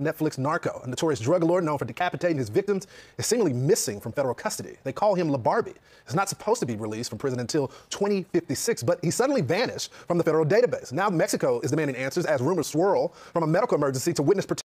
Netflix Narco, a notorious drug lord known for decapitating his victims, is seemingly missing from federal custody. They call him LaBarbie. He's not supposed to be released from prison until 2056, but he suddenly vanished from the federal database. Now Mexico is demanding answers as rumors swirl from a medical emergency to witness protection.